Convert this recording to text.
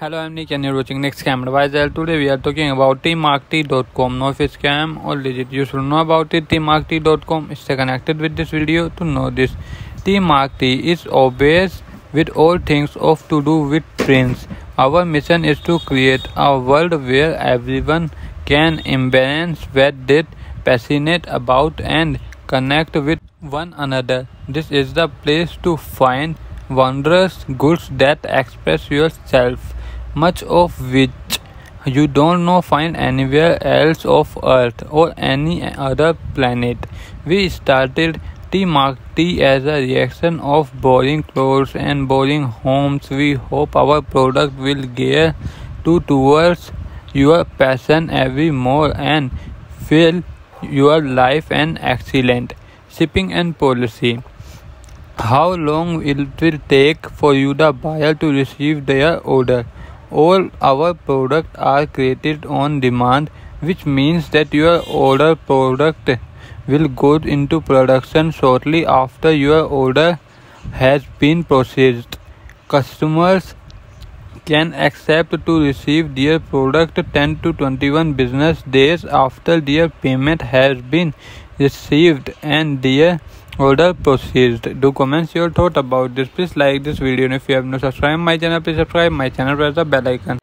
Hello, I'm Nick and you're watching Next Scam Advisor. Today we are talking about TmarcTee.com. No it's scam or legit. You should know about it. TmarcTee.com. Stay connected with this video to know this. TmarcTee is obvious with all things of to do with prints. Our mission is to create a world where everyone can embrace what they passionate about and connect with one another. This is the place to find wondrous goods that express yourself much of which you don't know find anywhere else of earth or any other planet. We started TmarcTee as a reaction of boring clothes and boring homes. We hope our product will gear to towards your passion every more and fill your life and excellent shipping and policy. How long it will take for you the buyer to receive their order all our products are created on demand which means that your order product will go into production shortly after your order has been processed. Customers can accept to receive their product 10 to 21 business days after their payment has been received and their order proceeds. do comments your thought about this. Please like this video. And if you have not subscribed my channel please subscribe my channel. Press the bell icon